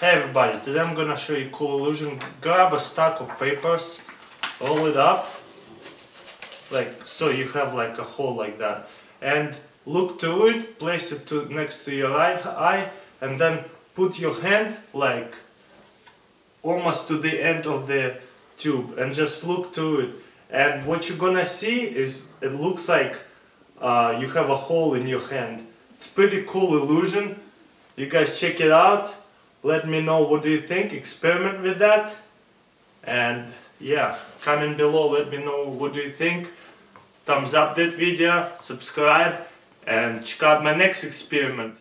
Hey everybody, today I'm gonna show you cool illusion. Grab a stack of papers, roll it up, like so you have like a hole like that. And look to it, place it to, next to your eye, eye, and then put your hand like almost to the end of the tube and just look to it. And what you're gonna see is it looks like uh, you have a hole in your hand. It's pretty cool illusion. You guys check it out let me know what do you think experiment with that. And yeah comment below let me know what do you think. Thumbs up that video subscribe and check out my next experiment